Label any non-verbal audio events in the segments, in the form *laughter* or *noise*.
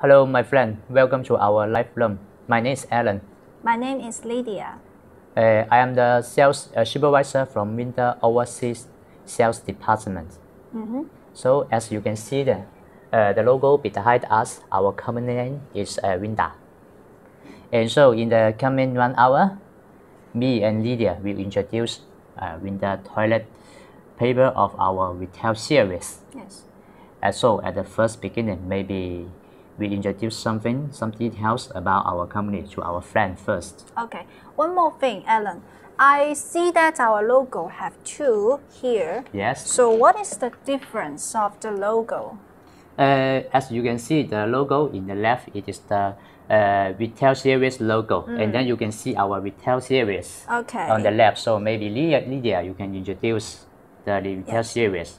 Hello, my friend. Welcome to our live room. My name is Alan. My name is Lydia. Uh, I am the sales uh, supervisor from Vinda Overseas Sales Department. So as you can see, the, uh, the logo behind us, our company name is uh, Vinda. And so in the coming one hour, me and Lydia will introduce uh, Vinda toilet paper of our retail series. Yes. And so at the first beginning, maybe we introduce something, some details about our company to our friend first. Okay. One more thing, Alan. I see that our logo have two here. Yes. So what is the difference of the logo? Uh, as you can see, the logo in the left, it is the uh, retail series logo, and then you can see our retail series Okay. on the left. So maybe Lydia, Lydia you can introduce the retail Yes. series.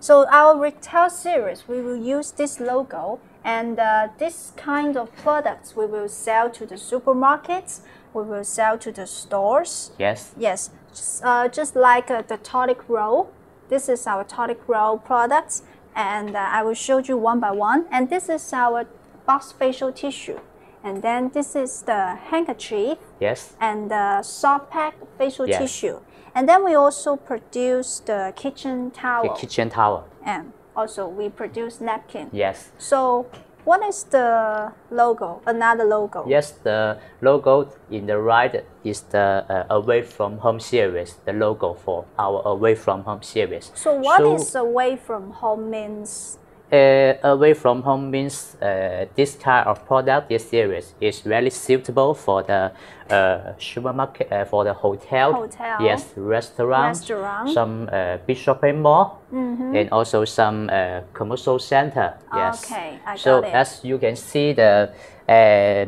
So our retail series, we will use this logo and uh, this kind of products we will sell to the supermarkets, we will sell to the stores. Yes. Yes, just, uh, just like uh, the tonic roll. This is our tonic roll products, and uh, I will show you one by one. And this is our box facial tissue, and then this is the handkerchief Yes. and the soft pack facial Yes. tissue. And then we also produce the kitchen towel. The kitchen towel. and also we produce napkin. Yes. So, what is the logo? Another logo. Yes, the logo in the right is the uh, Away from Home series, the logo for our Away from Home series. So, what So- is away from home means? Uh, away from home means uh, this kind of product, this series is very suitable for the uh, supermarket, uh, for the hotel, Hotel. yes, restaurant, Restaurant. some uh, big shopping mall, and also some uh, commercial center. Yes. Okay, I so got it. as you can see, the uh,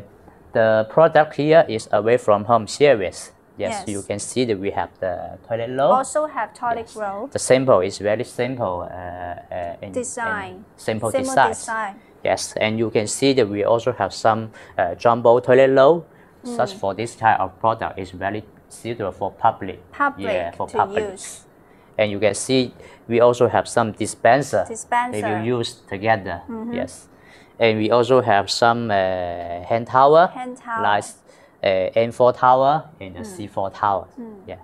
the product here is away from home series. Yes, Yes. you can see that we have the toilet roll. Also have toilet Yes. roll. The sample is very simple uh, uh, in, in Design. simple, Simple design. design. Yes, and you can see that we also have some uh, jumbo toilet roll. Mm. Such for this type of product is very suitable for public. Public yeah, for to public. use. And you can see we also have some dispenser. Dispenser. That we use together. Yes, and we also have some uh, hand towel. Hand towel. Uh, N4 tower and Mm. the C4 tower. Yeah.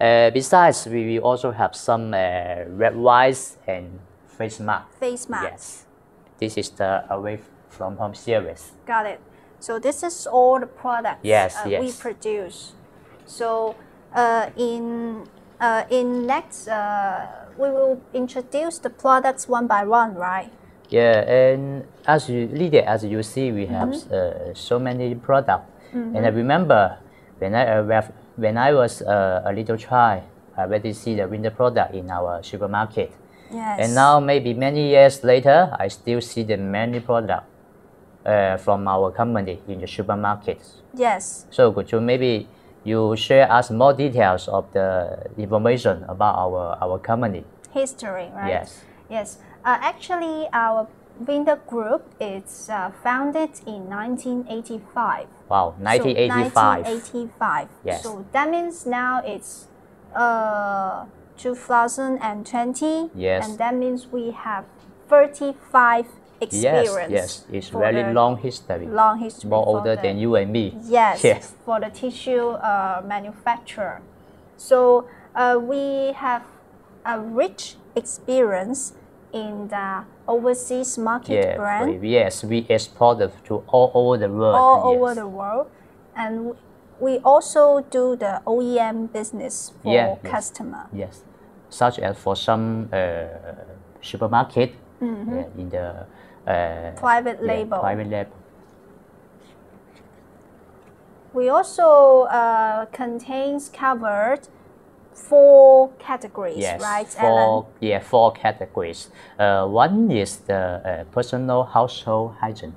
Uh, besides, we will also have some uh, red wipes and face mask. Face mask. Yes. This is the Away from Home series. Got it. So this is all the products Yes, uh, we yes. produce. So uh, in uh, in next uh, we will introduce the products one by one, right? Yeah, and as you Lydia, as you see, we have Mm-hmm. uh, so many products. And I remember when I uh, when I was uh, a little child, I already see the Vinda product in our supermarket. Yes. And now maybe many years later, I still see the many product uh, from our company in the supermarkets. yes. So could you maybe you share us more details of the information about our, our company? History, right? Yes. Yes. Uh, actually, our Vinda Group is uh, founded in 1985. Wow, So 1985. 1985. Yes. So that means now it's uh, 2020. Yes. And that means we have 35 yes, experience. yes, yes. it's very long history. Long history. more older the- than you and me. Yes, Yes. *laughs* for the tissue uh, manufacturer. So uh, we have a rich experience in the overseas market Yeah, brand we- yes, we export to all over the world. all yes. over the world, and we also do the OEM business for Yeah, customer. Yes, such as for some uh, supermarket yeah, in the uh. Private label. private label. We also uh, contains covered four categories, Yes, right, Alan? four yeah four categories. Uh, one is the uh, personal household hygiene.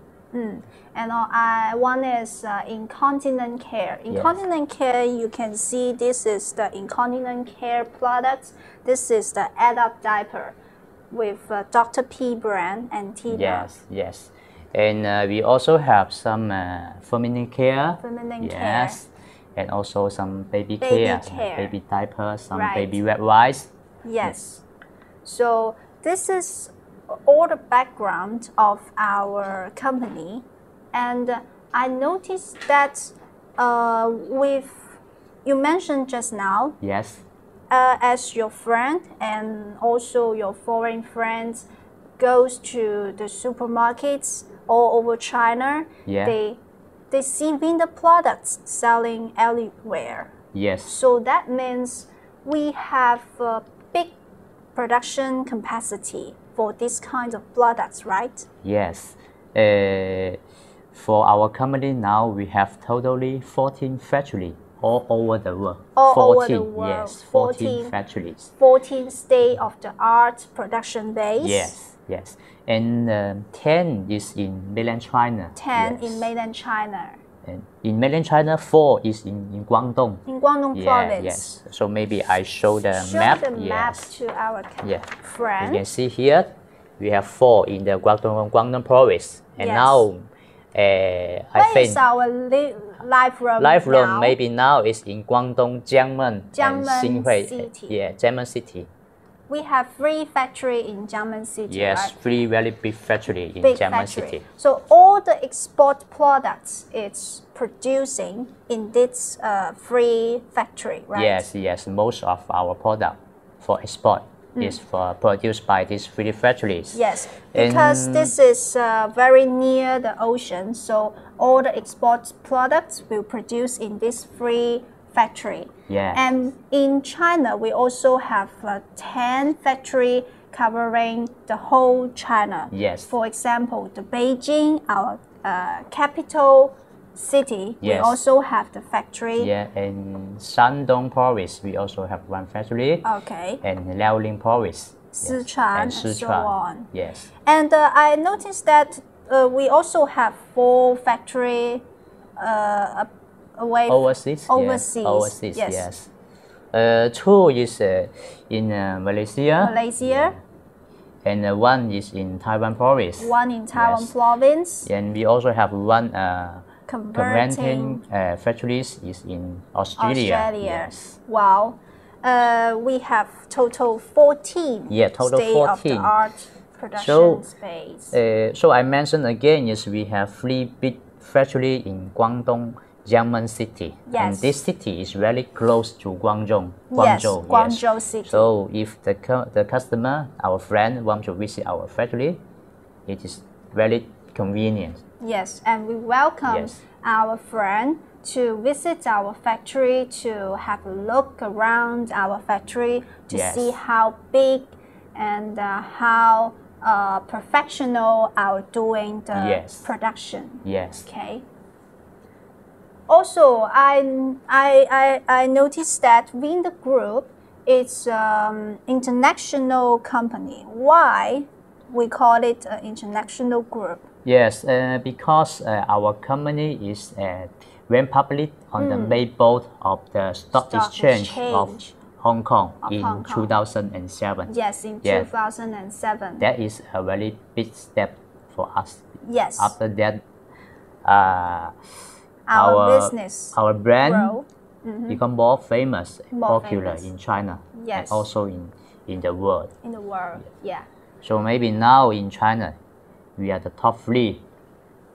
And uh, one is uh, incontinent care. Incontinent care, you can see this is the incontinent care products. This is the adult diaper with uh, Dr. P brand and Tena. Yes, yes, and uh, we also have some uh, feminine care. Feminine yes, and also some baby, Baby care, care. baby diapers, some Right. baby wet wipes. Yes. So this is all the background of our company, and I noticed that uh, with you mentioned just now Yes. uh, as your friend and also your foreign friends goes to the supermarkets all over China, Yeah. they they see Vinda products selling everywhere. Yes. So that means we have a big production capacity for this kind of products, right? Yes. Uh, for our company now, we have totally 14 factories all over the world. All over 14, the world, yes, 14, 14. factories. 14 state of the art production base. Yes, yes. And um 10 is in mainland China. 10 yes. in mainland China. And in mainland China, 4 is in, in Guangdong. In Guangdong Yeah, province. yes. So maybe I show the Show map. the map to our Yeah. friend. You can see here, we have 4 in the Guangdong, Guangdong province. And Yes. now, uh, I Where think is our li- live room Life room now? maybe now is in Guangdong, Jiangmen, Jiangmen and Xinhui. City. Yeah, Jiangmen City. We have three factory in Jiangmen City, Yes, right? three very big factory in Big Jiangmen factory. City. So all the export products it's producing in this uh, free factory, right? Yes, yes. Most of our product for export is for produced by these three factories. Yes, because And- this is uh, very near the ocean, so all the export products will produce in this free factory. Yeah. And in China, we also have uh, 10 factory covering the whole China. Yes. For example, the Beijing, our uh, capital city, yes. we also have the factory. Yeah, in Shandong province we also have one factory. Okay. And Liaoning province. yes, Sichuan and so on. Yes. And uh, I noticed that uh, we also have four factory uh, away Overseas. yeah, Overseas, Overseas. yes. Yes. Uh, two is uh, in uh, Malaysia. Malaysia, and uh, one is in Taiwan province. one in Taiwan Yes. province, And we also have one uh, converting converting uh, factories is in Australia. Australia. Yes. Wow. Uh, we have total 14 Yeah, total state of the 14. art production So, space. Uh, so I mentioned again is we have three big factory in Guangdong, Jiangmen City. And this city is very close to Guangzhou. yes, Guangzhou. Guangzhou City. So if the, the customer, our friend, want to visit our factory, it is very convenient. Yes, and we welcome Yes. our friend to visit our factory to have a look around our factory to Yes. see how big and uh, how uh, professional are doing the Yes. production. Yes. Okay. Also, I, I, I, I noticed that Wind Group is um, international company. Why we call it an international group? Yes, uh, because uh, our company is uh, went public on the main board of the stock, Hmm. Stock exchange, of Hong Kong of in Hong Kong. 2007. Yes, in Yeah. 2007. That is a very big step for us. yes, After that, uh, our, business our brand grow. become more famous, More popular famous. in China, Yes. and also in, in the world. in the world. Yeah. So maybe now in China, we are the top three,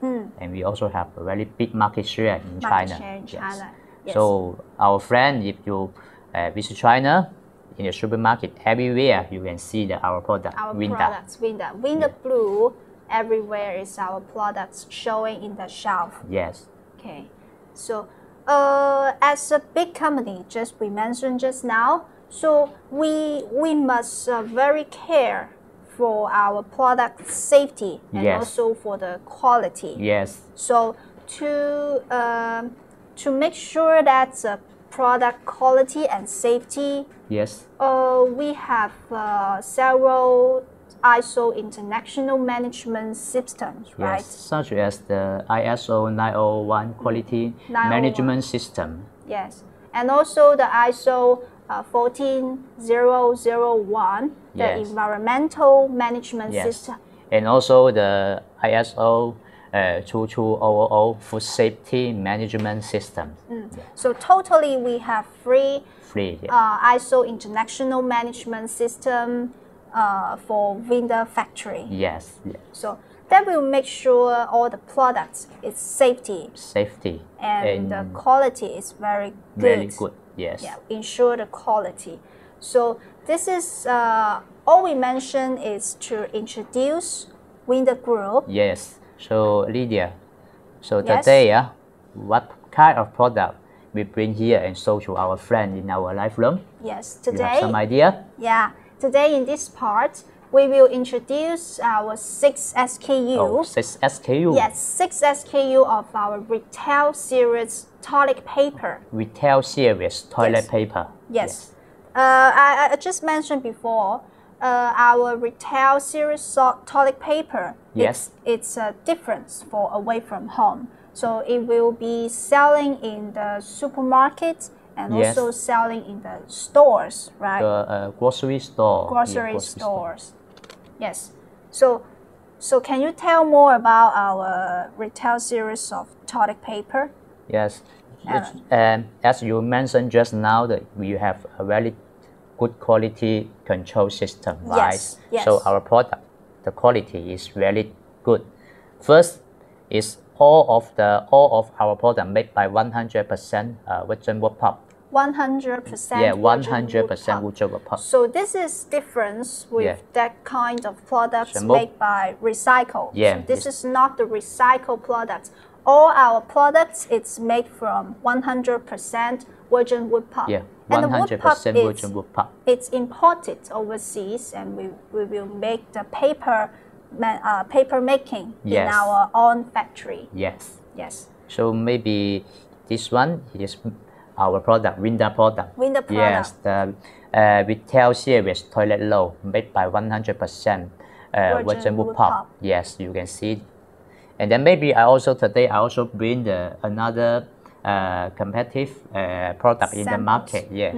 Hmm. and we also have a very big market share in Market China. share in Yes. China. Yes. So our friend, if you uh, visit China, in the supermarket, everywhere you can see the our product, our Vinda. products, Vinda. Vinda Blue, everywhere is our products showing in the shelf. Yes. Okay, so uh, as a big company, just we mentioned just now, so we we must uh, very care for our product safety and Yes. also for the quality. Yes. So to um, to make sure that the product quality and safety, Yes. uh, we have uh, several ISO international management systems, right? Yes. Such as the ISO 901 quality 901. management system. Yes, and also the ISO uh, 14001, the Yes. environmental management Yes. system. And also the ISO uh, 22000 food safety management system. So totally, we have three Free. yeah. uh, ISO international management system uh, for Vinda factory. Yes. yes. So that will make sure all the products is safety Safety and, the quality is very good. very good. Yes. Yeah, ensure the quality. So this is uh, all we mentioned is to introduce Vinda group. Yes. So Lydia, so Yes. today, uh, what kind of product we bring here and show to our friend in our live room? Yes, today. You have some idea? Yeah, today in this part we will introduce our six SKU. Oh, six SKU. Yes, six SKU of our retail series toilet paper. Retail series toilet Yes. paper. Yes. Uh, I, I just mentioned before, uh, our retail series toilet paper. Yes. It's, it's a difference for away from home. So it will be selling in the supermarket and Yes. also selling in the stores, right? The uh, grocery store. Yeah, grocery stores. Yes. So, so can you tell more about our retail series of toilet paper? Yes. And as you mentioned just now, that we have a very good quality control system, right? Yes, yes. So our product, the quality is very good. First is all of the all of our product made by 100% uh, virgin wood pulp. 100% Yeah, virgin 100% wood pulp. virgin wood pulp. So this is difference with Yeah. that kind of products So made by recycle. Yeah, So this is not the recycled products. All our products it's made from 100% virgin wood pulp. Yeah, and the wood 100% is virgin wood pulp. it's imported overseas and we, we will make the paper ma- uh, paper making in our own factory. Yes. Yes. So maybe this one is our product, Vinda product. Vinda Yes, the uh, retail series toilet roll made by 100% uh, Virgin wood pulp. Yes, you can see. And then maybe I also today I also bring the another uh, competitive uh, product in the market. Yeah,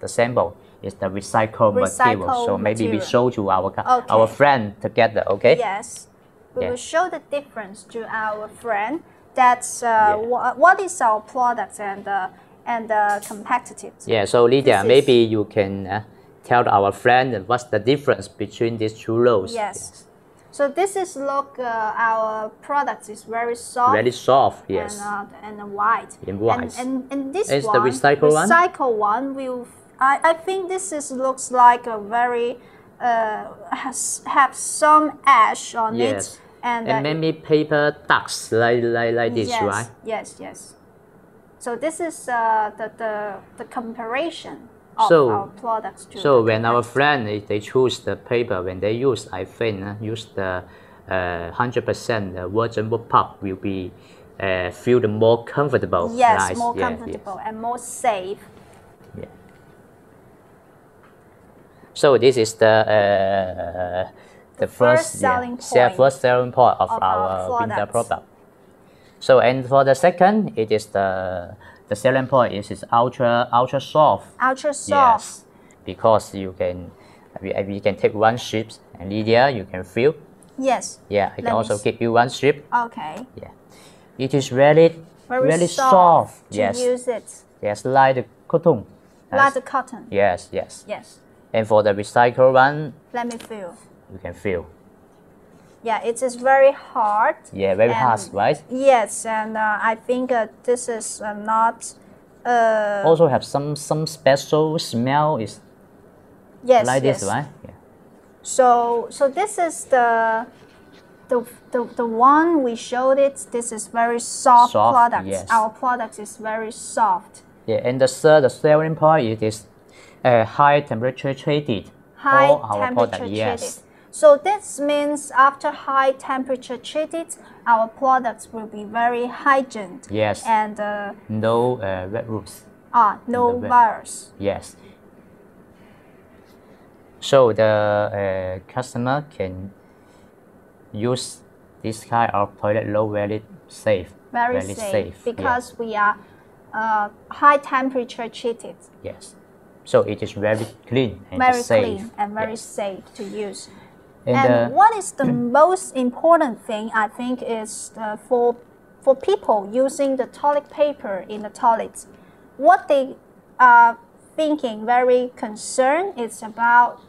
the sample is the recycled material. So maybe we show to our Okay. our friend together. Okay. Yes. We Yeah. will show the difference to our friend. That's uh, Yeah. wha- what is our products and uh, and the competitive. Yeah, so Lydia, This is- maybe you can uh, tell our friend what's the difference between these two roles. Yes. So this is look uh, our product is very soft. Very soft, yes. And, uh, and uh, white. And white. And, and, and this Is the one, recycle one? recycle one will. I, I think this is looks like a very uh, has have some ash on Yes. it and, And uh, maybe paper ducts like like, like this, yes, right? Yes, yes. So this is uh, the, the the comparison of So- our products to So when our friend if they choose the paper, when they use, I think uh, use the uh, hundred percent virgin wood pulp will be uh, feel the more comfortable. yes, right? more Yeah, comfortable and more safe. Yeah. So this is the uh, the, first first selling yeah, point first selling point of, of our our Vinda product. So and for the second, it is the the selling point is is ultra ultra soft. Ultra soft. Yes, because you can we, we can take one strip and Lydia you can feel. Yes. Yeah, I can Let also give you one strip. Okay. Yeah, it is really Very really soft, soft. to Yes, use it. yes, like the cotton. Like the cotton. Yes, yes. Yes. And for the recycled one, Let me feel. you can feel. Yeah, it is very hard. Yeah, very hard, right? Yes, and uh, I think uh, this is uh, not. Uh, Also have some some special smell is yes, like yes. this, right? Yeah. So, so this is the, the, the, the one we showed it. This is very soft, Soft, product. yes. Our product is very soft. Yeah, and the third the selling point it is uh, high temperature treated. High All our temperature product, treated. yes. So this means after high temperature treated, our products will be very hygienic Yes. and uh, No uh, red roots. ah, no virus. Yes. So the uh, customer can use this kind of toilet roll very safe. Very, safe, because we are uh, high temperature treated. yes. So it is very clean and very safe. clean and very Yes. safe to use. And, And uh, what is the most important thing I think is uh, for for people using the toilet paper in the toilets, what they are thinking very concerned is about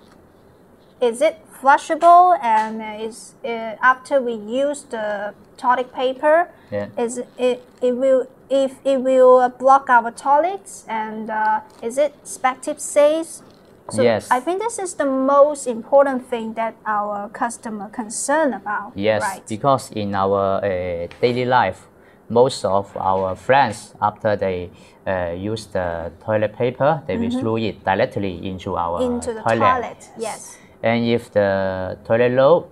is it flushable and uh, is uh, after we use the toilet paper Yeah. is it it will if it will uh, block our toilets and uh, is it septic safe so Yes. I think this is the most important thing that our customer concerned about Yes, right because in our uh, daily life, most of our friends, after they uh, use the toilet paper, they will throw it directly into our Mm-hmm. into the toilet. toilet yes And if the toilet load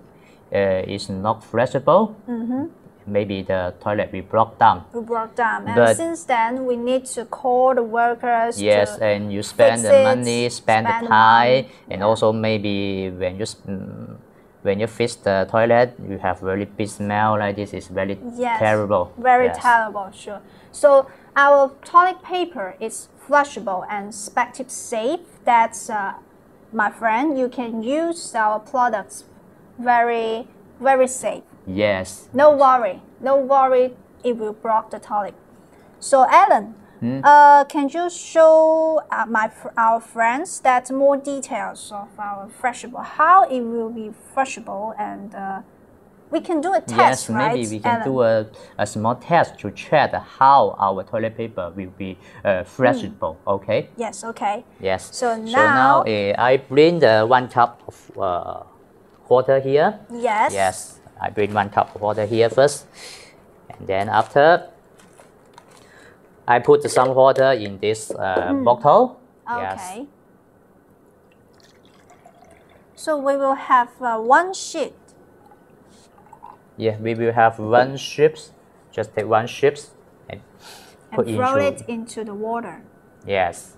uh, is not flexible, Mm-hmm. Maybe the toilet will block down. we broke down and But- since then we need to call the workers Yes, and you spend the it, money, spend, spend the time, and yeah. also maybe when you mm, when you fix the toilet, you have very big smell like this. is very Yes, terrible. Very Yes. terrible, sure. So our toilet paper is flushable and septic safe. That's uh, my friend. You can use our products very, very safe. Yes. No worry, no worry. It will block the toilet. So Alan, Hmm? uh, can you show uh, my our friends that more details of our flushable? How it will be flushable and uh, we can do a test, yes, right? maybe we can Alan? do a, a small test to check how our toilet paper will be uh, flexible. Okay. Yes, okay. Yes. So so now- now uh, I bring the one cup of uh, water here. Yes. Yes, I bring one cup of water here first, and then after I put some water in this uh, bottle. Yes. Hmm. Okay. So we will have uh, one sheet. Yeah, we will have one strips. Just take one strips and and put throw into. it into the water. Yes.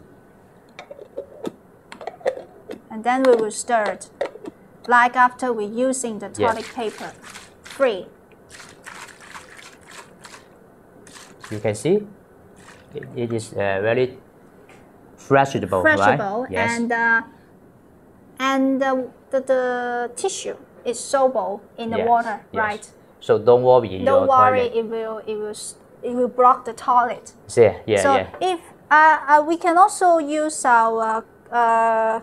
And then we will stir it. Like after we're using the Yes. toilet paper. Free. You can see it, it is uh, very freshable, Flushable right? Yes. and uh, and uh, the, the tissue is soluble in the Yes, water, yes. right? So don't worry Don't worry, toilet. it will it will it will block the toilet. Yeah, yeah, so yeah. if uh, uh, we can also use our uh,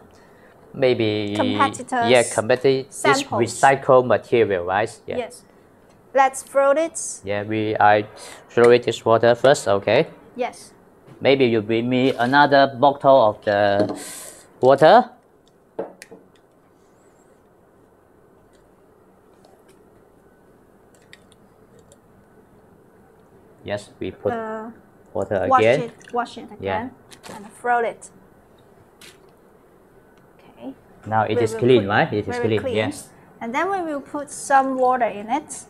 Maybe competitors' yeah, competitor is samples. recycled material, right? Yeah. yes. Let's throw it. Yeah, we I throw it this water first, okay? Yes. Maybe you bring me another bottle of the water. Yes, we put Uh, water again. wash it. Wash it Yeah. again. And throw it. Now it is clean, put- right? It is clean. clean. Yes. And then we will put some water in it.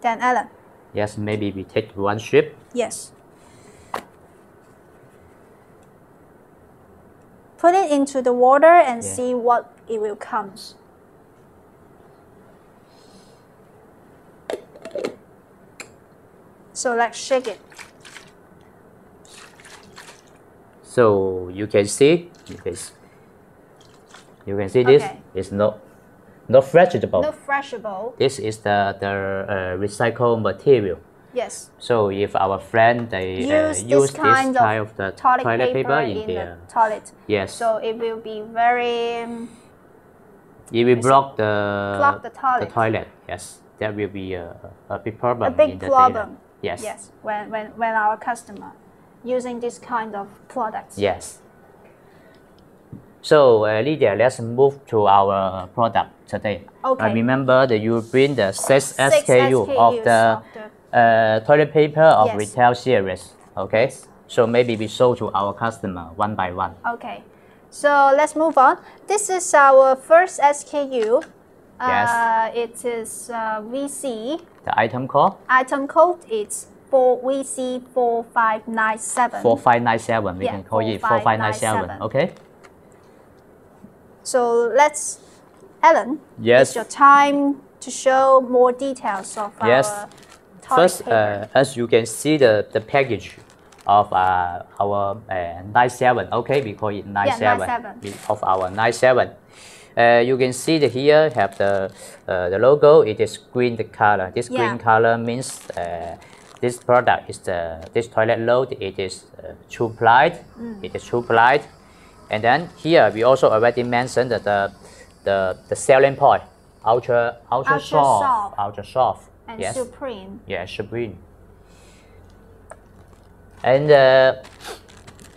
Then Alan. Yes, maybe we take one strip. Yes. Put it into the water and Yeah. see what it will comes. So let's shake it. So you can see, you can, s- you can see this Okay. is not not flexible. No flushable. This is the the uh, recycled material. Yes. So if our friend they uh, Use use this kind of kind of the toilet, toilet paper, in, in the toilet. yes, So it will be very um, it will block the block the toilet. toilet. Yes, that will be a, a big problem. a big the problem. Yes. Yes. When, when, when our customer using this kind of products. Yes. So uh, Lydia, let's move to our product today. Okay. I remember that you bring the six, Six SKU of the of the- uh, toilet paper of Yes. retail series. Okay. So maybe we show to our customer one by one. Okay, so let's move on. This is our first SKU. Yes. Uh, it is uh, VC. The item code Item code is for VC four five nine seven. 4597. We Yeah, can call it 4597. 4597. Okay. So let's, Ellen. Yes. It's your time to show more details of Yes. our First, uh, as you can see the, the package of uh, our uh, 97, okay, we call it 97, 97. we- of our 97. Uh, you can see that here have the uh, the logo. It is green the color. This Yeah. green color means uh, this product is the this toilet load. It is uh, true plied. Mm. It is true plied, And then here we also already mentioned that the the, the selling point ultra ultra, Ultra soft, soft. ultra soft. And yes. supreme. Yeah, supreme. And uh,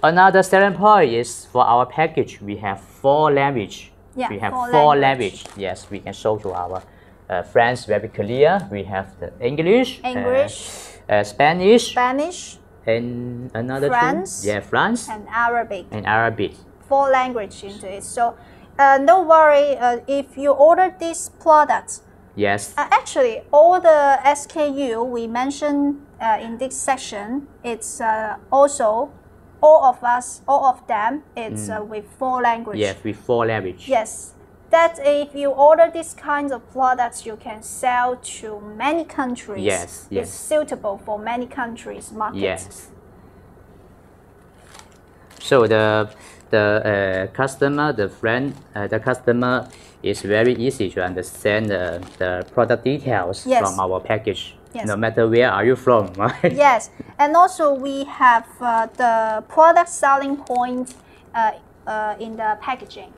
another selling point is for our package we have four language. Yeah, we have four four language. language. Yes, we can show to our uh, friends very clear. We have the English, English, uh, Spanish, Spanish, and another France. two. Yeah, France and Arabic. and Arabic. Four language into it. So uh, don't worry uh, if you order these products. Yes. Uh, actually, all the SKU we mentioned uh, in this section, it's uh, also all of us, all of them, it's uh, with four language. Yes, with four language. Yes. That if you order these kinds of products, you can sell to many countries. Yes, yes. It's suitable for many countries' markets. Yes. So the the uh, customer, the friend, uh, the customer is very easy to understand the, the product details Yes. from our package. Yes. No matter where are you from, *laughs* right? Yes, and also we have uh, the product selling point uh, uh, in the packaging.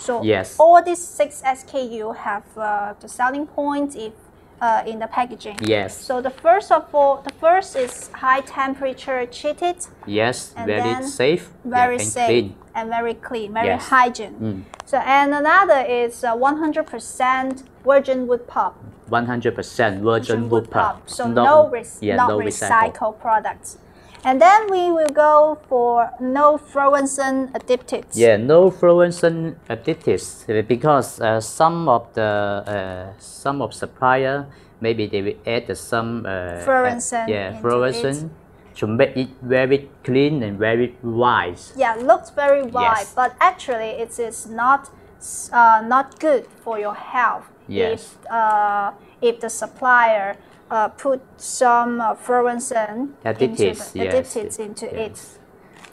So Yes. all these six SKU have uh, the selling point if, uh, in the packaging. Yes. So the first of all, the first is high temperature treated, Yes. And very safe. yeah, very and safe clean. and very clean, very Yes. hygiene. Mm. So and another is uh, 100% virgin wood pulp. 100% virgin wood pulp. So no, yeah, not no recycle. recycled products. And then we will go for no fluorescent additives. Yeah, no fluorescent additives uh, because uh, some of the uh, some of supplier maybe they will add some uh, Fluorescent yeah fluorescent to make it very clean and very white. Yeah, looks very white, Yes. but actually it is not uh, not good for your health. Yes. If uh, if the supplier uh, put some uh, fluorescent Additives, into, yes, additives it- into yes. it.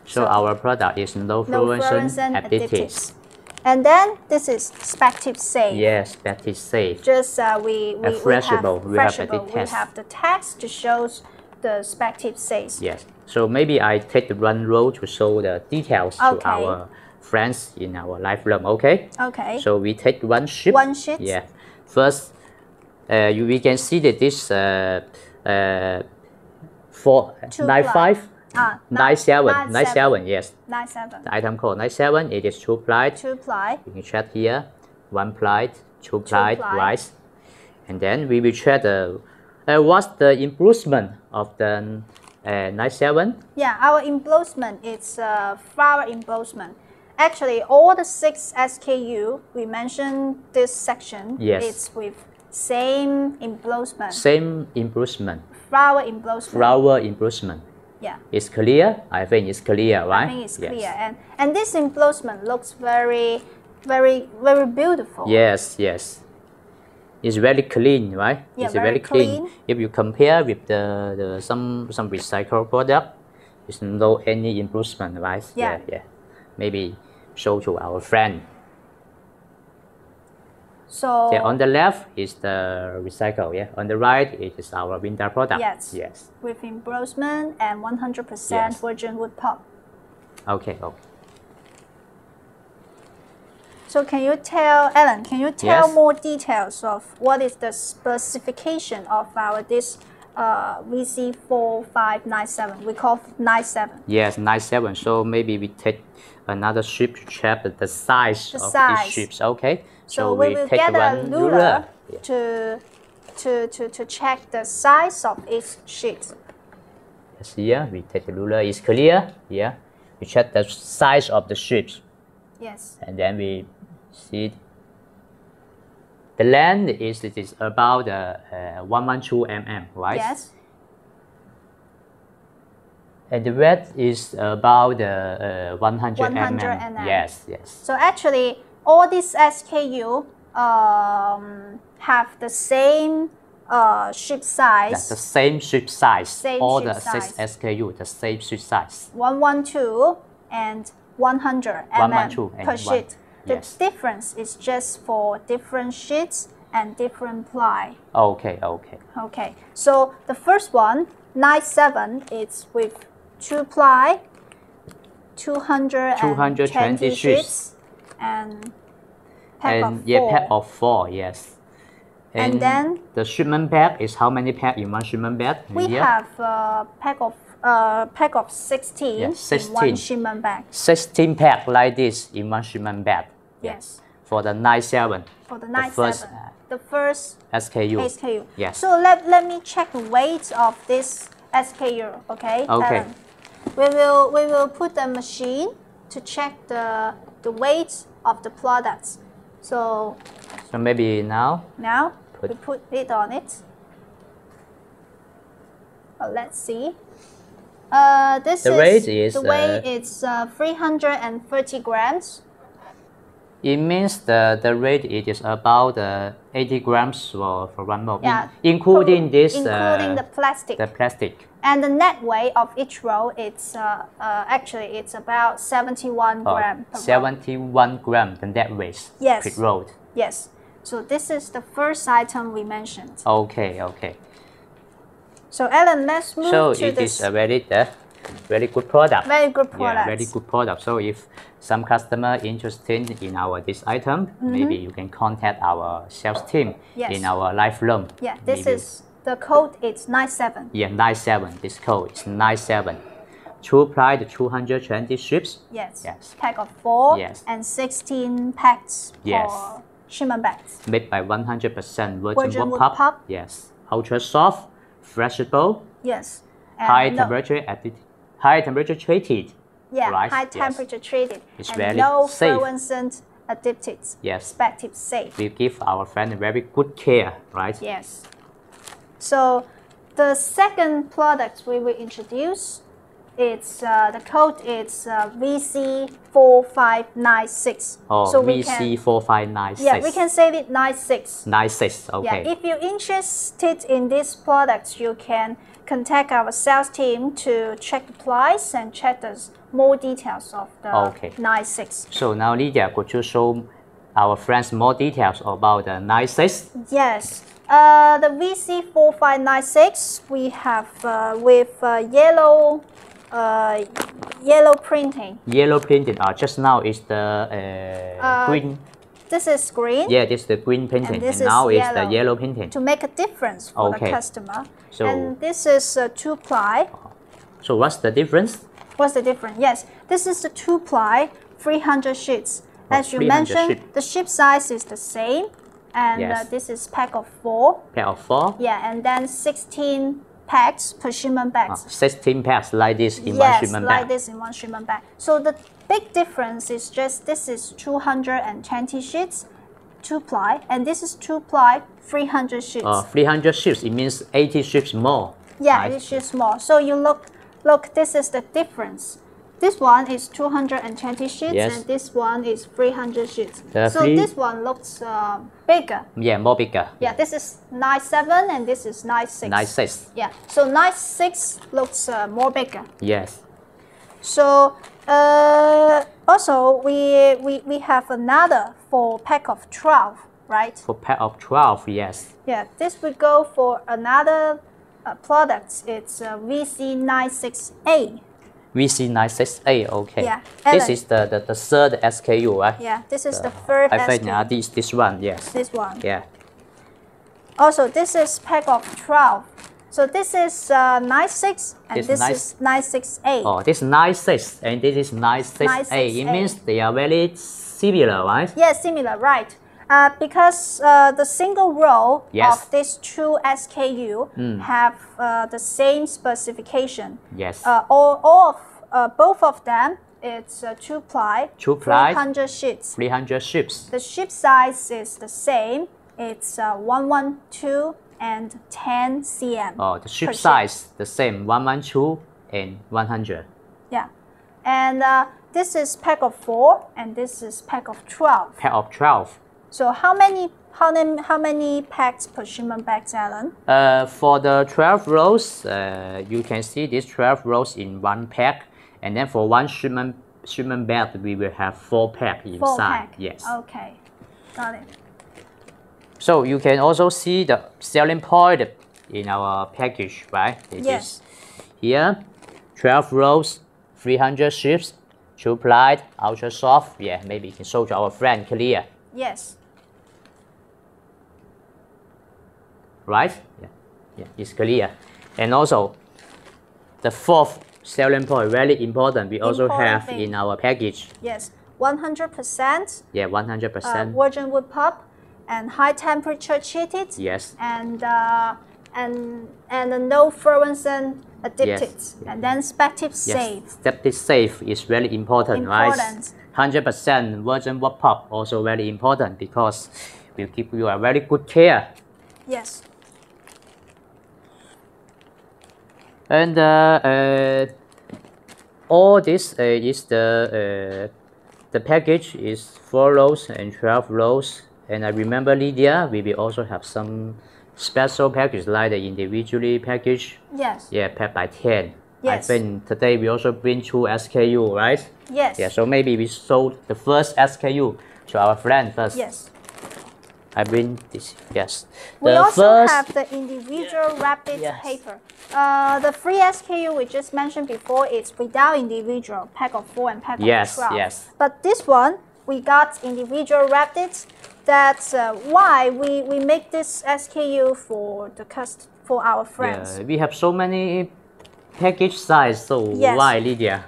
So, So- our product is no fluorescent, additives. additives. And then this is Septic Safe. Yes, that is safe. just uh, we, we, we freashable, have we have the we have the text to shows the septic says. Yes. So maybe I take the run row to show the details Okay. to our friends in our live room. Okay. Okay. So we take one sheet. One sheet. Yeah. First, uh, you, we can see that this uh, uh, four nine five ah, nine seven nine nine seven. Yes, nine seven. the item code nine seven. It is two ply. Two ply. You can check here. One ply, two ply, right? And then we will check the uh, what's the improvement of the uh, nine seven. Yeah, our embossment is uh, flower embossment. Actually, all the six SKU we mentioned this section. Yes. It's with same embossment, Same improvement. flower embossment. Flower improvement. Yeah. It's clear. I think it's clear, right? I think it's Yes. clear, and and this embossment looks very, very, very beautiful. Yes, yes. It's very clean, right? Yeah, it's very very clean. clean. If you compare with the, the some some recycled product, it's no any improvement, right? Yeah. yeah. Maybe show to our friend. So Yeah, on the left is the recycle. Yeah, on the right it is our Vinda product. Yes. Yes. with embossment and 100% Yes. virgin wood pulp. Okay. Okay. So can you tell, Alan, can you tell Yes. more details of what is the specification of our this uh, VC4597? We call 97. Yes, nine seven. So maybe we take another strip to check the, size The of size. each. Okay. So, we, will take get a one ruler, Yeah. to, to, to, to check the size of each sheet. Yes, here we take the ruler. It's clear. Yeah. We check the size of the strips, Yes. and then we see the length is is about uh, uh, 112 mm, right? Yes. And the width is about uh, uh, 100, 100 mm. mm. Yes, yes. So actually, all these SKU um, have the same uh, sheet size. That's the same strip size. Same All the six. SKU, the same strip size. 112 and 100 mm and per sheet. The yes. difference is just for different sheets and different ply. Okay, okay. Okay, so the first one, 97, it's with two ply. 220 220 sheets, and pack and of yeah, four. pack of four, yes. And then- the shipment bag is how many pack in one shipment bag? we Here? have a pack of uh, pack of 16, Yeah, in 16. one shipment bag. 16 pack like this in one shipment bag. Yes. For the 97 For the The 97, first, uh, the first SKU. SKU. Yes. So let, let me check the weight of this SKU, okay? Okay. Alan? We will we will put the machine to check the the weight of the products. So So maybe now, now Put- we put it on it. Oh, let's see. Uh, this The is weight is, the weight uh, is uh, 330 grams. It means the, the rate it is about uh, 80 grams for, for one roll, in- Yeah, including Pro- this including uh, the plastic. the plastic. And the net weight of each roll, it's uh, uh, actually it's about 71 Oh, gram per roll. 71 gram the net weight Yes. per roll. Yes. So this is the first item we mentioned. Okay, okay. So Alan, let's move So to it this is a very uh, very good product. very good product. Yeah, very good product. So if some customer interested in our this item, mm-hmm. maybe you can contact our sales team. Yes. in our live room. Yeah, this Maybe- is the code. It's 97. yeah 97. This code is 97. Two ply the 220 strips. Yes. Yes. Pack of four Yes. and 16 packs Yes. for shipment bags. Made by 100% virgin, Virgin wood pulp. pulp. Yes. Ultra soft, flexible, Yes. And high no- temperature added, high temperature treated. Yeah, right, high yes. temperature treated It's and very no safe. fluorescent additives. Yes. Expected safe. We give our friend very good care, right? Yes. So the second product we will introduce, it's uh, the code is uh, VC4596. Oh, so we can, VC4596. yeah, we can save it 96. 96, okay. Yeah, if you're interested in this product, you can contact our sales team to check the price and check the more details of the Okay. 96. so now Lydia, could you show our friends more details about the 96? Yes. Uh, the VC4596 we have uh, with uh, yellow uh, yellow printing. Yellow printing, uh, just now is the uh, Uh, green. This is green Yeah, this is the green painting, and, this is now is the yellow. painting. to make a difference for Okay. the customer. So- and this is uh, two ply. So what's the difference? What's the difference? Yes, this is the two ply 300 sheets. Oh, As you mentioned, sheet. the sheet size is the same, and uh, this is pack of four. Pack of four, Yeah, and then 16 packs per shipment uh, bags. 16 packs like this in one yes, shipment like bag. this in one shipment bag. So the big difference is just this is 220 sheets, two ply, and this is two ply, 300 sheets. Uh, 300 ships, it means 80 sheets more. yeah, right? it's just small. So you look, look, this is the difference. This one is 220 sheets, Yes. and this one is 300 sheets. So this one looks uh, bigger. Yeah, more bigger. Yeah, this is 97 and this is 96. 96. Yeah, so 96 looks uh, more bigger. Yes. So uh, also we, we we have another for pack of 12, right? For pack of 12, yes. Yeah, this would go for another uh, product. It's uh, VC96A. VC968, okay. Yeah, This is the, the, the third SKU, right? Yeah, this is the third I think SKU. uh, this, this one, yes. This one. Yeah. Also, this is pack of 12. So this is uh, 96 and This this nice- is 96A. Oh, this 96 and this is 96A. It 96A. means they are very similar, right? Yeah, similar, right? Uh, because uh, the single row Yes. of these two SKU have uh, the same specification. Yes. Uh, all, all of uh, both of them, it's uh, two ply, Two ply. 300 sheets. 300 ships. The ship size is the same. It's uh, 112 and 10 cm. Oh, the ship. size the same, 112 and 100. Yeah, and uh, this is pack of four, and this is pack of 12. Pack of 12. So how many how many how many packs per shipment bags, Alan? Uh, for the 12 rows, uh, you can see these 12 rows in one pack. And then for one shipment, shipment bag, we will have four pack inside. Four pack. Yes. Okay, got it. So you can also see the selling point in our package, right? It Yes. is here, 12 rows, 300 ships, True plied, ultra soft. Yeah, maybe you can show to our friend clear. Yes. Right? Yeah, yeah, it's clear. And also, the fourth selling point, very important, we also Important have thing. in our package. Yes. 100% Yeah, uh, 100%. virgin wood pulp and high temperature treated yes. and uh, and and no fluorescent addicted Yes. and then septic Yes, safe. septic safe is very important, Important. right? 100% virgin wood pulp also very important because will give you a very good care. Yes. And uh, uh, all this uh, is the uh, the package is four rows and 12 rows. And I remember Lydia, we will also have some special package like the individually package. Yes. Yeah, packed by 10. yes. I think today we also bring two SKU, right? Yes. Yeah, so maybe we sold the first SKU to our friend first. Yes. I bring this, yes. We also first, have the individual wrapped Yes. paper. Uh, the free SKU we just mentioned before is without individual pack of four and pack Yes, of twelve. yes. Yes. But this one we got individual wrapped. That's uh, why we, we make this SKU for the cust for our friends yeah, we have so many package size, so Yes. why Lydia?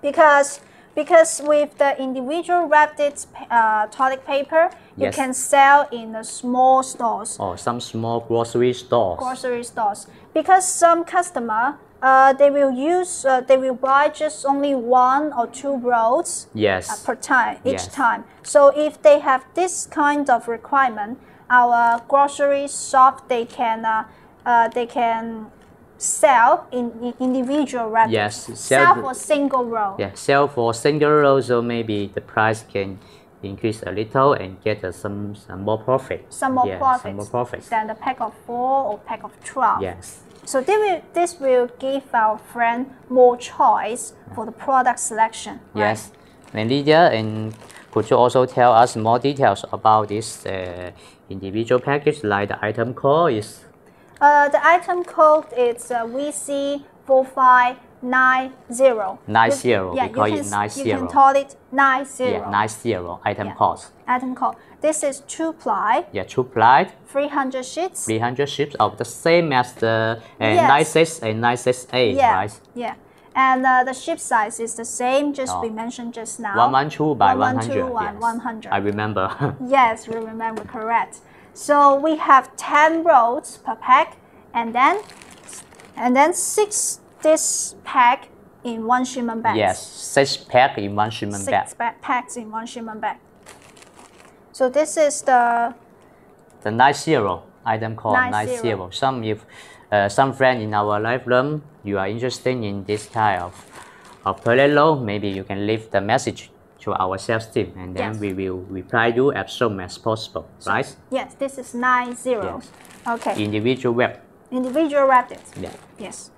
because because with the individual wrapped uh, toilet paper you Yes. can sell in the small stores. Or some small grocery stores. grocery stores because some customer uh, they will use uh, they will buy just only one or two rolls uh, yes. per time each Yes. time so if they have this kind of requirement our grocery shop they can uh, uh, they can sell in, in individual wrapping Yes, sell sell for single roll yeah, sell for single roll, so maybe the price can increase a little and get uh, some some more profit. some more yeah, profits Some more profits. than the pack of four or pack of 12 Yes. So this will, this will give our friend more choice for the product selection. right? Yes. And Lydia, and could you also tell us more details about this uh, individual package, like the item code is Uh, the item code is uh, VC4590. 90, You- we yeah, call you it can, 90. You can call it 90. yeah, nine zero item Yeah. code. Item cost. This is two ply, Yeah, two ply, 300 sheets. 300 sheets of the same as the uh, Yes. 96 and 96A, yeah, right? yeah. And uh, the ship size is the same, just Oh. we mentioned just now. 112 by 112 100. by yes. 100. I remember. *laughs* Yes, we remember correct. So we have 10 rolls per pack and then and then six this pack in one shipment bag. yes, six pack in one shipment bag. Six packs in one shipment bag. So this is the The 90 item code 90. 90. Some if uh, some friend in our live room, you are interested in this type of of roll, maybe you can leave the message to our sales team and then Yes. we will reply you as soon as possible, right? yes, this is nine zeros. Okay. Individual web. Individual wrapped. Yeah. Yes.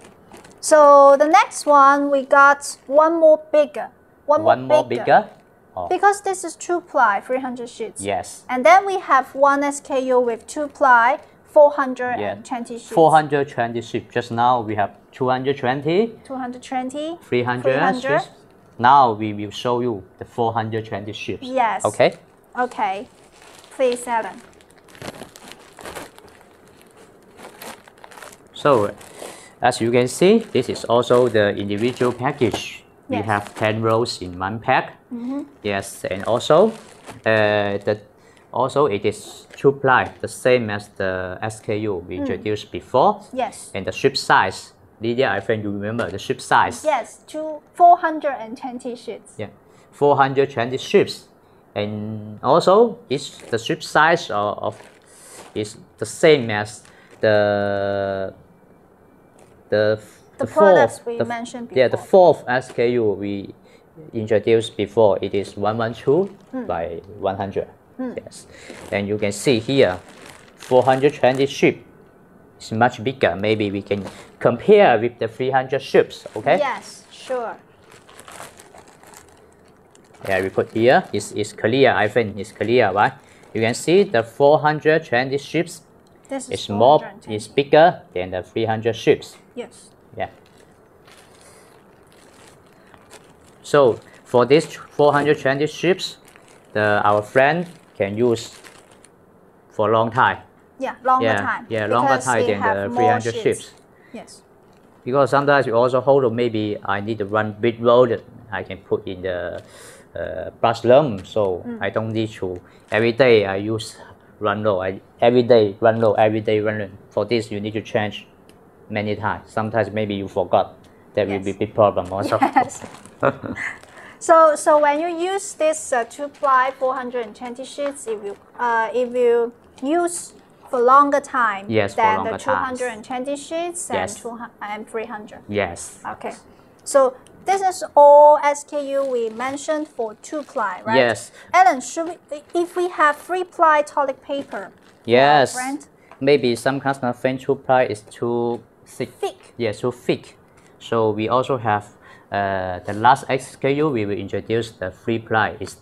So the next one we got one more bigger. One, One more bigger. Oh, Because this is two ply, 300 sheets. yes. And then we have one SKU with two ply, 420 sheets. 420 sheep. Just now we have 220, 220. 300, 300. sheep. Now we will show you the 420 sheets. Yes. Okay. Okay. Please, Alan. So, as you can see, this is also the individual package. We have 10 rolls in one pack. Yes, and also, uh, the also it is two ply, the same as the SKU we introduced before. Yes. And the ship size, Lydia, I think you remember the ship size. Yes, two 420 sheets. Yeah, 420 ships, and also it's the ship size of, of is the same as the the The fourth- products we the- mentioned Yeah, the fourth SKU we introduced before it is 112 Hmm. by 100. Yes, and you can see here, 420 ship is much bigger. Maybe we can compare with the 300 ships. Okay. Yes, sure. Yeah, we put here, it's, it's clear. I think it's clear, right? You can see the 420 ships This is is more it's bigger than the 300 ships. Yes. Yeah. So for this 420 ships, the our friend can use for a long time. Yeah, longer yeah, time. yeah, longer time than the 300 sheets. ships. Yes. Because sometimes you also hold on, maybe I need to run big load, I can put in the uh, brush lump, so Mm. I don't need to every day I use run low. I every day run low, every day run low. For this you need to change many times. Sometimes maybe you forgot. That will be Yes. big problem also. Yes. *laughs* so so when you use this uh, two ply 420 sheets, if you uh, if you use for longer time Yes, than the times. 220 sheets Yes. and 200 and 300. yes. Okay. So this is all SKU we mentioned for two ply, right? Yes. Alan, should we, if we have three ply toilet paper, Yes. brand? Maybe some customer think two ply is too thick. thick. Yeah, too thick. So we also have uh, the last SKU we will introduce the three ply is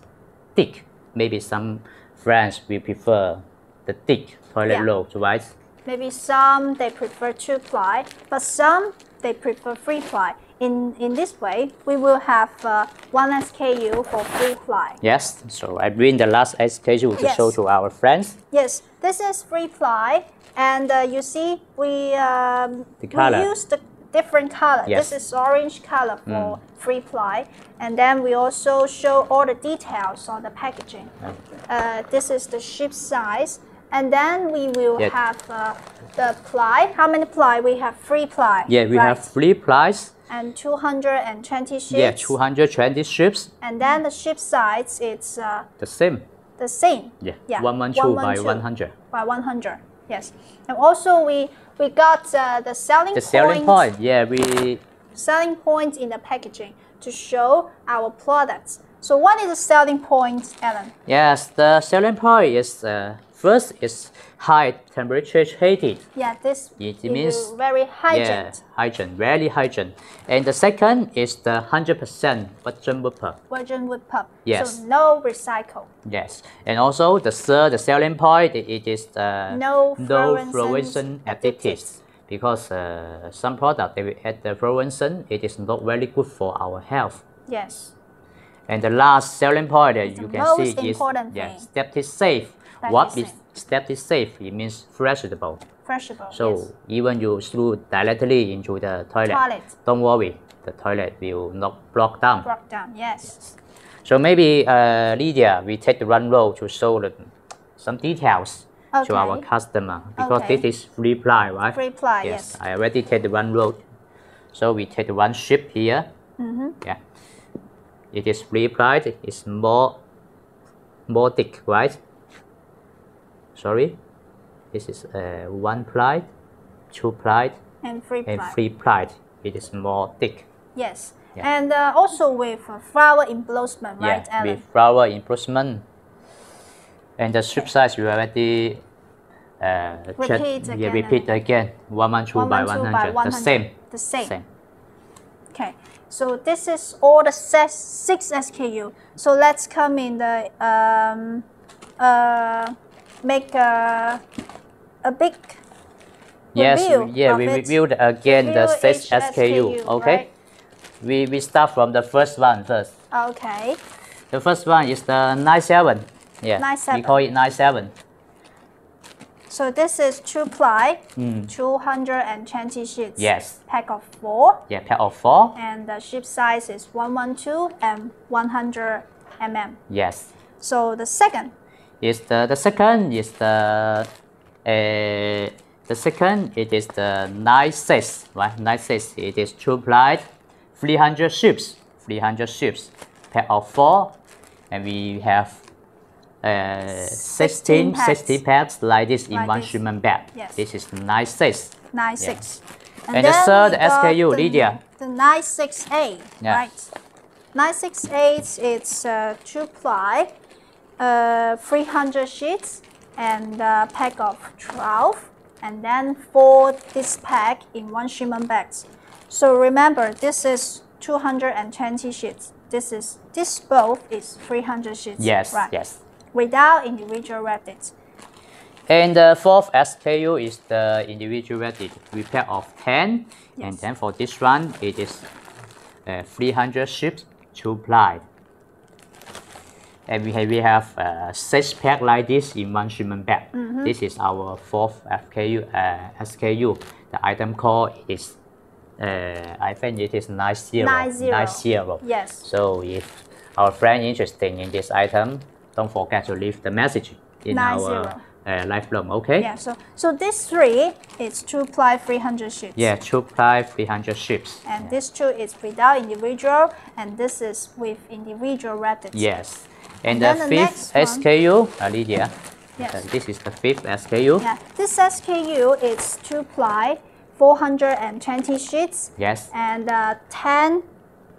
thick. Maybe some friends will prefer the thick toilet Yeah. roll, right? Maybe some they prefer two ply, but some they prefer three ply. In in this way, we will have uh, one SKU for free ply. Yes. So I bring the last SKU to Yes. show to our friends. Yes, this is free ply, and uh, you see we um, The color. we use the different color. Yes. Mm. This is orange color for free ply, and then we also show all the details on the packaging. Uh, this is the ship size, and then we will have uh, the ply. How many ply? We have three ply. Yeah, we right? have three plies. And 220 ships. Yeah, 220 strips. And then the ship size it's uh, The same. the same. Yeah. Yeah, 112 by 100. by 100. Yes, and also we we got uh, the selling The selling point, point, yeah, we selling point in the packaging to show our products. So what is the selling point, Alan? yes, the selling point is uh, first is high temperature heated. Yeah, this It is means- very Yeah, hygiene. hygiene, very hygiene. And the second is the 100% virgin wood pulp. Virgin wood pulp. Yes. So no recycle. Yes, and also the third, the selling point, it is the No no fluorescent additives. Because uh, some product they add the fluorescent, it is not very good for our health. Yes. And the last selling point that you can see is yeah, thing. septic safe. what Septic is septic safe? It means flushable. Freshable. So yes. even you throw directly into the toilet, Toilet. don't worry, the toilet will not block down. Block down. Yes. So maybe uh, Lydia, we take the run roll to show the, some details to our customer because Okay. this is free ply, right? Free ply. Yes. I already take the one roll. So we take the one ship here. Mm-hmm. Yeah. It is free ply. It's more more thick, right? Sorry. This is uh, one ply, two ply, And free and three ply. It is more thick. Yes. Yeah. And uh, also with uh, flower embossment, right, yeah, Alan? with flower improvement. And the strip size we already uh, check- Repeat yeah, again, repeat again. 112 by 112 100. by The same. The same. Same. Okay. So this is all the ses- six SKU. So let's come in the um, uh, make a, a big Yes, yeah, we reviewed again the six SKU. Okay, right? we we start from the first one first. Okay. The first one is the 97. Yeah, 97. we call it 97. So this is two ply, 220 sheets. Mm. Yes, Pack of four. yeah, pack of four. And the ship size is 112 and 100 mm. Yes, So the second, is the the second is the uh, the second it is the 96 right 96 it is two ply 300 ships 300 ships pack of four and we have uh, 16 16 packs. 60 packs like this in Like one this. shipment bag Yes. this is 96 96. And the third SKU, the, Lydia. The 968, Yeah. right? 968, it's uh, two ply, uh, 300 sheets, and a pack of 12, and then four this pack in one shipment bags. So remember, this is 220 sheets. This is this both is 300 sheets. yes right? yes Without individual wrappings. And the fourth SKU is the individual ready repair of 10. And then for this one, it is uh, 300 sheets two ply. And we have, we have uh, six pack like this in one shipment bag. This is our fourth FKU, uh, SKU. The item code is, uh, I think it is 90. 90. 90. Yes. So if our friend interested in this item, don't forget to leave the message in 90. our uh, live room, okay? Yeah, so so this three is two ply 300 sheets. Yeah, two ply 300 ships. And this two is without individual, and this is with individual wrapped. Yes. And, the the fifth SKU, uh, Lydia. Yes. uh, this is the fifth SKU. Yeah, this SKU is two ply, 420 sheets, Yes. and uh, 10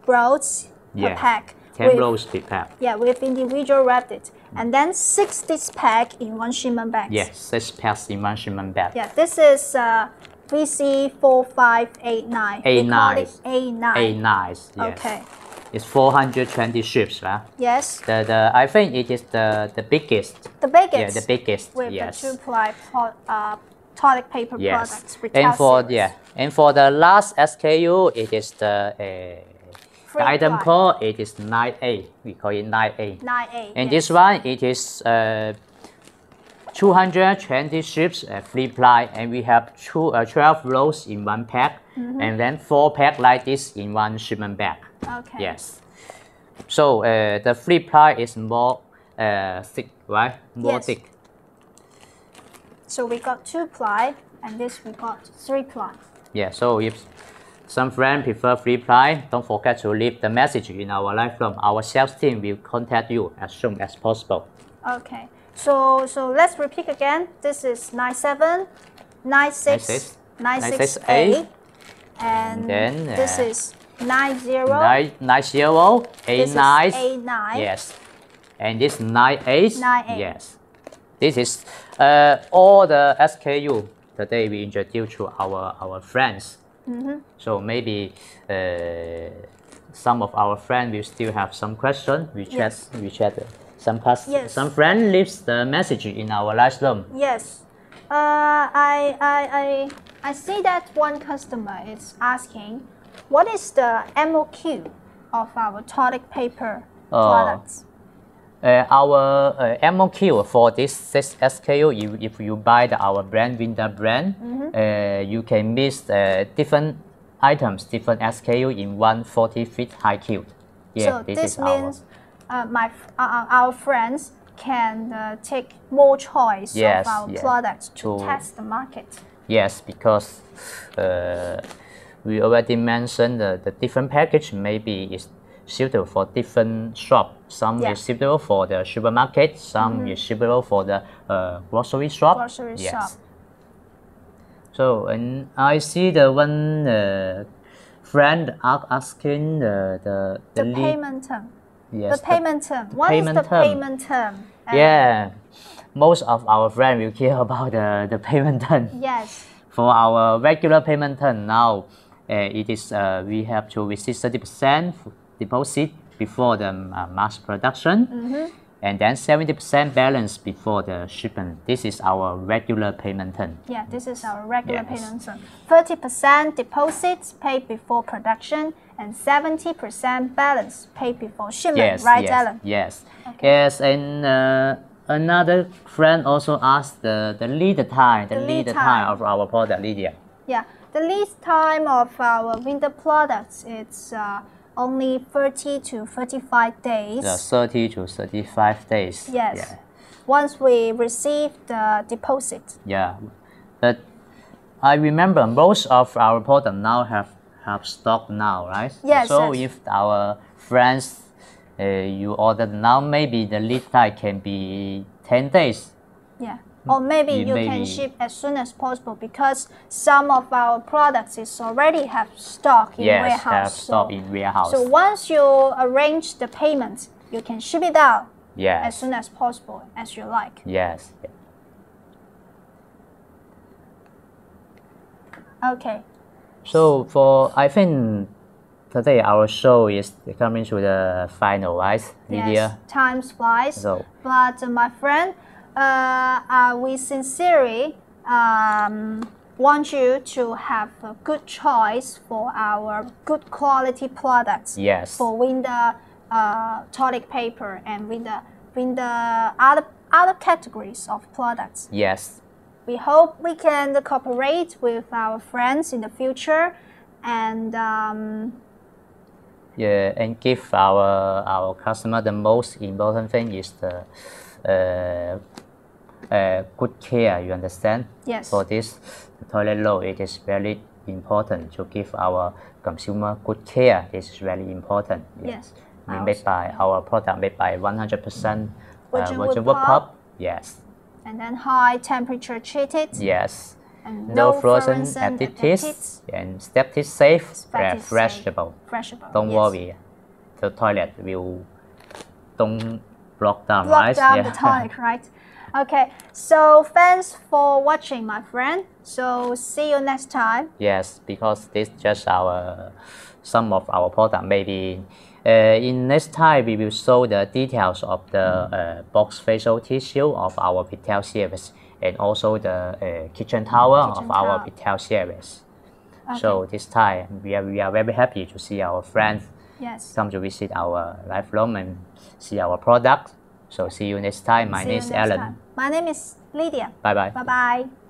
rolls per pack. 10 with, rolls per pack. Yeah, with individual wrapped. It. And then six this pack in one shipment bag. Yes, six packs in one shipment bag. Yeah, this is uh, VC4589. We call it A9. A9, Yes. Okay. It's 420 ships, right? Yes, The, the I think it is the the biggest. the biggest. Yeah, the biggest. with yes. the two ply uh, toilet paper yes. products. And for yeah, and for the last SKU, it is the uh, the item ply. code. It is 9A. We call it 9A. 9A. And yes. this one, it is uh, 220 ships uh, free ply, and we have two, uh, 12 rolls in one pack, Mm-hmm. and then four pack like this in one shipment bag. Okay. Yes. So uh, the free ply is more uh, thick, right? More Yes. thick. So we got two ply, and this we got three ply. Yeah. So if some friend prefer free ply, don't forget to leave the message in our live room. Our sales team will contact you as soon as possible. Okay. So so let's repeat again. This is 97, 96, 96, 96A, and then, uh, this is 90, Nine nine zero eight this is nine. A9. Yes. And this nine eight. Nine eight. Yes. This is uh, all the SKU today we introduce to our our friends. Mm-hmm. So maybe uh, some of our friends will still have some question. We chat. Yes. We chat. Some cus- Yes. Some friend leaves the message in our live room. Yes. Uh, I, I, I, I see that one customer is asking, what is the MOQ of our toilet paper products? Uh, our uh, MOQ for this six SKU, if, if you buy the, our brand Vinda brand, uh, you can mix uh, different items, different SKU in one 40 feet high cube. Yeah, so this, this means uh, my uh, uh, our friends can uh, take more choice Yes, of our products to To- test the market. Yes, because uh, we already mentioned the, the different package maybe is suitable for different shop. Some Yeah. is suitable for the supermarket, some is suitable for the uh, grocery shop. Grocery yes. shop. So and I see the one uh, friend asking the the The lead- payment term. yes, the payment term. What is payment the term. payment term? And- yeah, most of our friends will care *laughs* about the the payment term. Yes. For our regular payment term now, it is uh, we have to receive thirty percent deposit before the uh, mass production, Mm-hmm. and then seventy percent balance before the shipment. This is our regular payment term. Yeah, this is our regular Yes. payment term. Thirty percent deposits paid before production, and seventy percent balance paid before shipment. Yes, right, yes, Alan? yes, Okay. yes. And uh, another friend also asked the the lead time, the, The lead lead, time. time of our product, Lydia. Yeah, the lead time of our Vinda products is uh, only thirty to thirty-five days. The thirty to thirty-five days. Yes. Yeah. Once we receive the deposit. Yeah, but I remember most of our product now have have stock now, right? Yes, So yes. if our friends, uh, you order now, maybe the lead time can be ten days. Yeah. Or maybe You you can ship as soon as possible because some of our products is already have stock in yes, warehouse. have so- stock in warehouse. So once you arrange the payment, you can ship it out yes. as soon as possible as you like. Yes. Okay. So for I think today our show is coming to the final, right, Lydia? Yes. Time flies. So But uh, my friend, uh, uh, we sincerely um, want you to have a good choice for our good quality products yes, for Vinda uh, toilet paper and in the other other categories of products. Yes. We hope we can cooperate with our friends in the future and um, yeah, and give our our customer the most important thing is the uh, uh, good care. You understand? Yes. For this toilet roll, it is very important to give our consumer good care. This is very important. yes. I made by our product made by 100% uh, Virgin wood virgin wood pulp. Yes. and then high temperature treated Yes. and No, frozen fluorescent additives and septic safe, Septic uh, freshable. Freshable. Don't yes. worry, the toilet will don't block down, Block right? down Yeah. the tonic, *laughs* right? Okay, so thanks for watching, my friend. So see you next time. yes, because this just our some of our product. Maybe uh, in next time we will show the details of the uh, box facial tissue of our Pitel series and also the uh, kitchen tower Kitchen of our towel. Pitel series. Okay. So this time we are, we are very happy to see our friends yes. come to visit our live room and see our product. So see you next time. My See name is Alan. time. My name is Lydia. Bye bye. Bye bye.